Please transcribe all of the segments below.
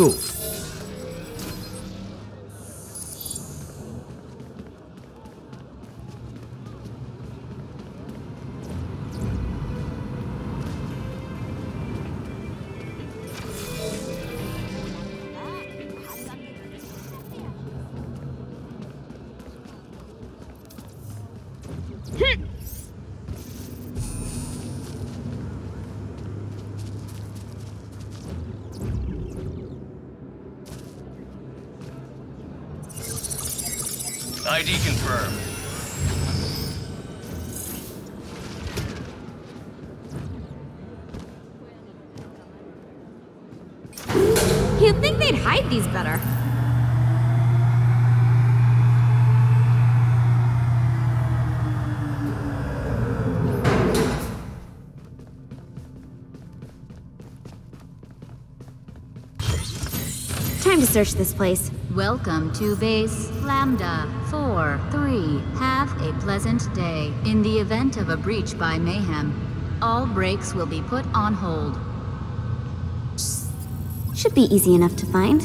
Cove. ID confirmed. You'd think they'd hide these better. Time to search this place. Welcome to base Lambda 4-3. Have a pleasant day. In the event of a breach by Mayhem, all breaks will be put on hold. Should be easy enough to find.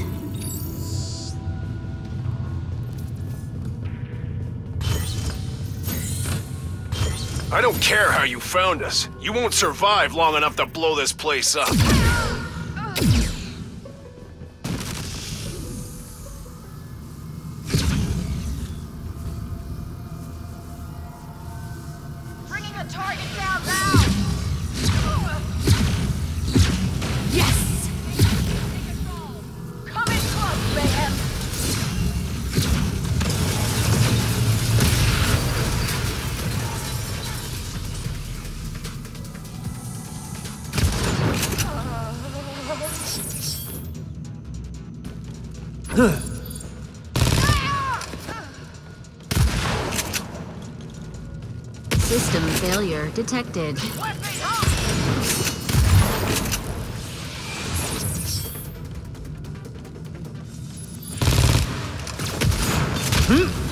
I don't care how you found us. You won't survive long enough to blow this place up. System failure detected. Weapon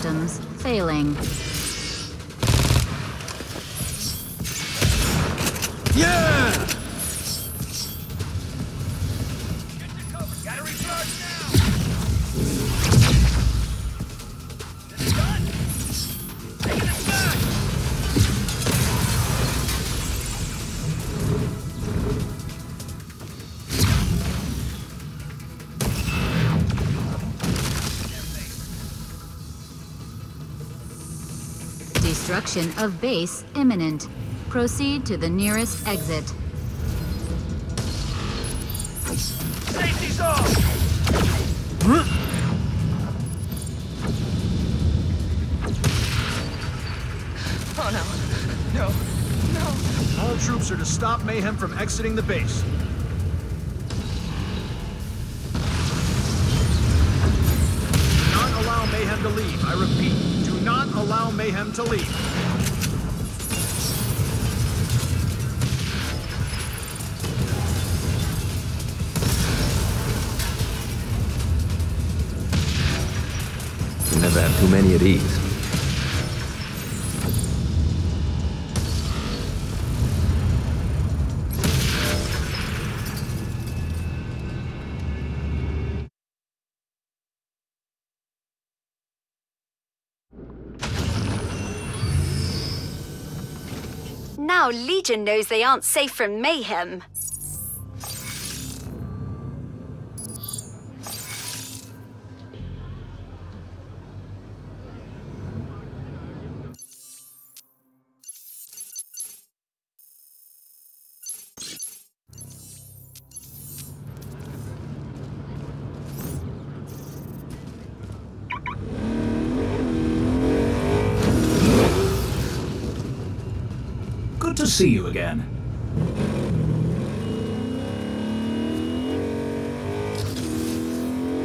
systems failing. Yeah! Destruction of base imminent. Proceed to the nearest exit. Safety's off! Oh no. No. No. All troops are to stop Mayhem from exiting the base. Do not allow Mayhem to leave. I repeat, do not allow Mayhem to leave. Never have too many of these. Now Legion knows they aren't safe from mayhem. Good to see you again.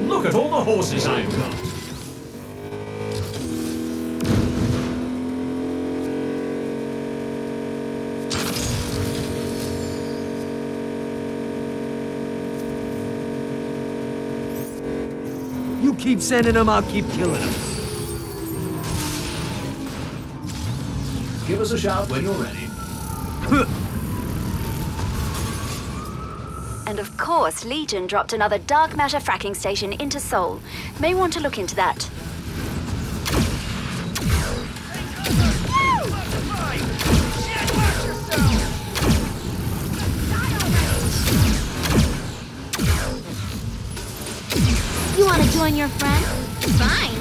Look at all the horses I've got. You keep sending them, I'll keep killing them. Give us a shout when you're ready. And of course, Legion dropped another dark matter fracking station into Seoul. May want to look into that. You want to join your friend? Fine.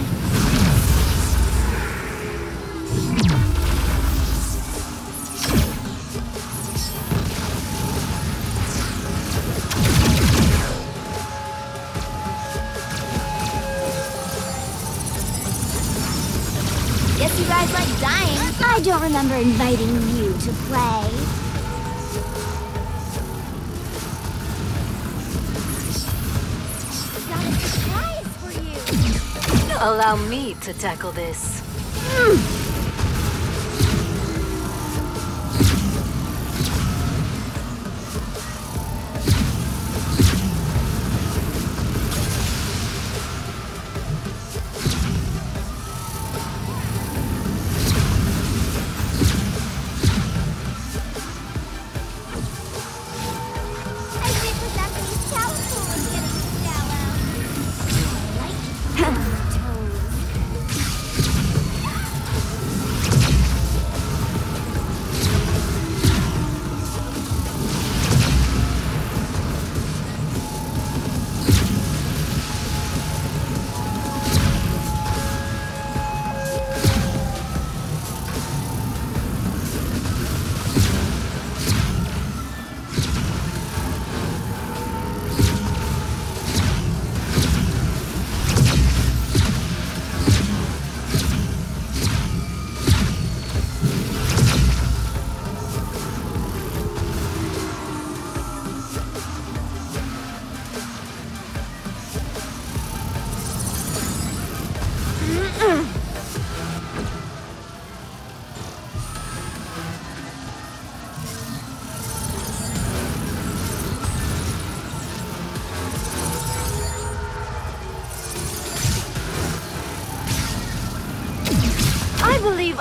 Guess you guys like dying. I don't remember inviting you to play. Got a surprise for you. Allow me to tackle this. I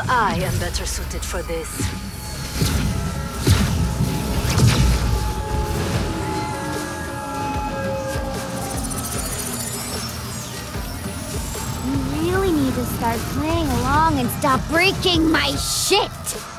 I am better suited for this. You really need to start playing along and stop breaking my shit.